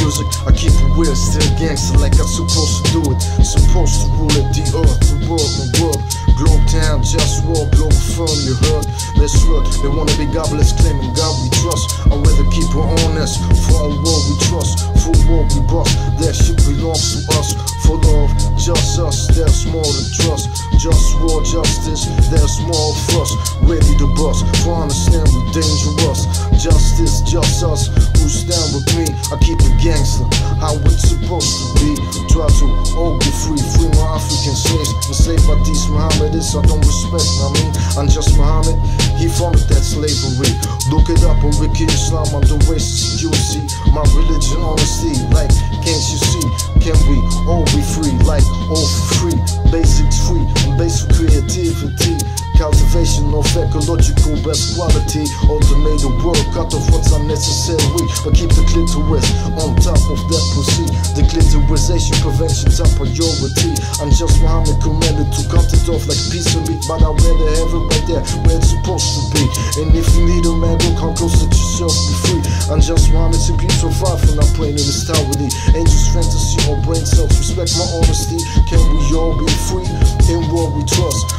music. I keep it real, still gangster like I'm supposed to do it. Supposed to rule it, the earth, the world, the world. Globetown, just war, global firm, you heard? Let's work. They wanna be godless, claiming God we trust. I'd rather keep it honest. For our world we trust, for war we bust. That shit belongs to us. For love, just us, there's more to trust. Just war, justice, there's more for us. Ready to bust, for understand we dangerous. Justice, just us, who stand with me. I keep it gangster, how it's supposed to be. Try to all be free, free my African slaves. Enslaved by these Mohammedists, I don't respect, I mean, I'm just Muhammad. He founded that slavery. Look it up on Wiki Islam, I'm the racist. You see my religion, honesty. Like, can't you see? Can we all be free? Like, all for free. Basics free, and basic creativity. Cultivation of ecological best quality. Automate the world, cut off what's unnecessary. But keep the clitoris on top of that pussy. The clitorisation prevention top priority. I'm just Muhammad commanded to cut it off like a piece of meat. But I'd rather have it right there where it's supposed to be. And if you need a man, go come close, let yourself be free. I'm just Muhammad, simply far from not playing in this towerly. Angels, fantasy, or brain cells. Respect my honesty. Can we all be free? In what we trust.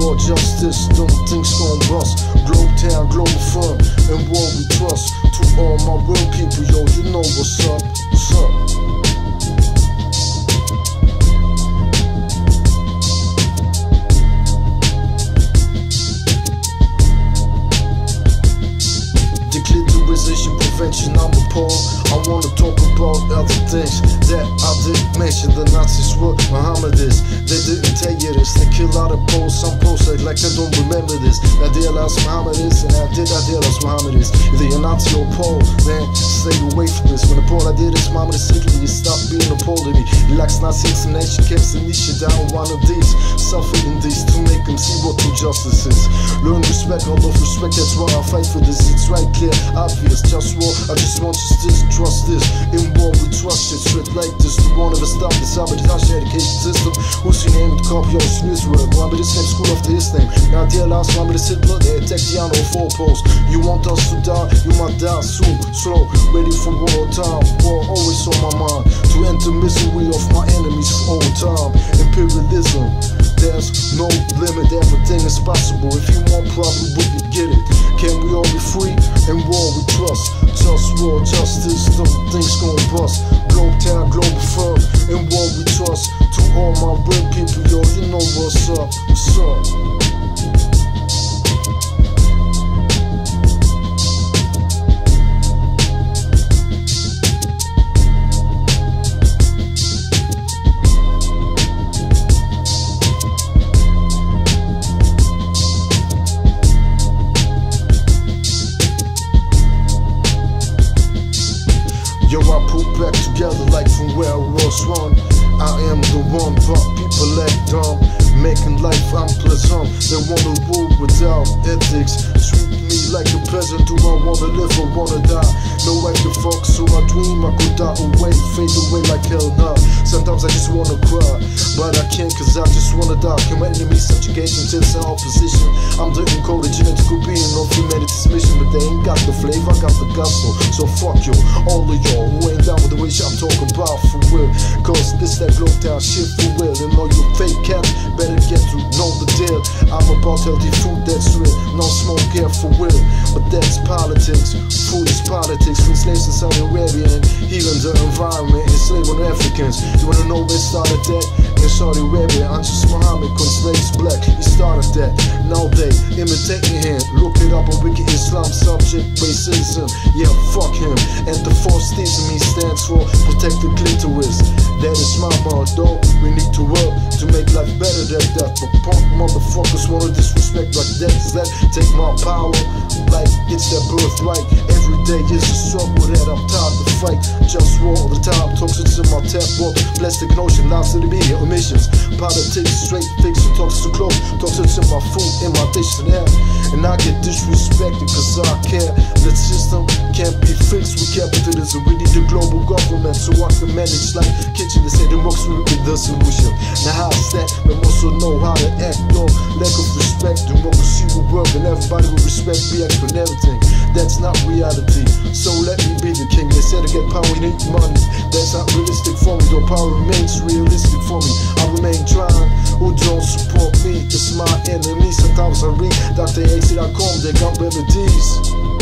War, justice, don't think gon' bust. Globetown, global firm, and what we trust. To all my real people, yo, you know what's up. What's up? Mohammedists. They didn't tell you this. They kill out of Poles. Some Poles act like they don't remember this. Now they lost Mohammedists, and I did I did lost Mohammedists. Either you're Nazi or Pole, man, stay away from this. When the Pole I did is Mohammed Italy, you stop being a Pole to me. He likes Nazi examination camps and niche down one of these. Suffering these to make them see what true justice is. Learn respect, all of respect, that's why I fight for this. It's right clear, obvious, just war. I just want you to trust this. In war, we trust it straight like this. We won't ever stop this sabotage education system. Who's your name? Copy of Israel. Mohammed is next school after his name. Now, dear last Hitler, they attack the of four posts. You want us to die, you might die soon. Slow, ready for war time. War always on my mind. To end the misery of my enemies all time. Imperialism. There's no limit, everything is possible. If you want, probably we could get it. Can we all be free? In war we trust. Just war, justice, them things gon' bust. Yo, I put back together like from where I was one. I am the one, but people act dumb. Making life unpleasant. They wanna rule without ethics. Treat me like a peasant. Do I wanna live or wanna die? No, I can fuck, so I dream I could die away, fade away like hell nah. Sometimes I just wanna cry, but I can't cause I just wanna die. Can my enemies subjugate it's in opposition? I'm the encoded genetical flavor, I got the gospel. So fuck you, all of y'all who ain't down with the way I'm talking about for real. Cause this that glow down shit for real. And all you fake cats better get to know the deal. I'm about healthy food that's real, no smoke here for real. But that's politics, food is politics. From slaves in Saudi Arabia and healing the environment, enslaving Africans. You wanna know where started that? In Saudi Arabia, Ansus Muhammad slaves black. He started that. Now they imitating him. Look it up on Wiki Islam subject racism. Yeah, fuck him. And the false theism he stands for protect the clitoris. That is my motto. We need to work to make life better than that. But punk motherfuckers wanna disrespect like that. That take my power like it's their birthright. Every day is a struggle that I'm tired to fight. Just war all the time. Toxins in my tap water. Plastic notion, lies to the media, emissions. Politics, straight fiction, talks to close. Toxins in my food, in my dictionary. And I get disrespected cause I care. The system can't be fixed with capitalism. We need a global government so I can manage like kitchen. They say the rocks will be the solution. Now how's that? We also know how to act, though. Lack of respect, democracy will work, and everybody will respect BX for everything. that's not reality. So let me be the king. They said to get power, you need money. That's not realistic for me, though power remains realistic for me. I remain trying, who don't support me? It's my enemy. Sometimes I read Dr. Axe.com, they got remedies.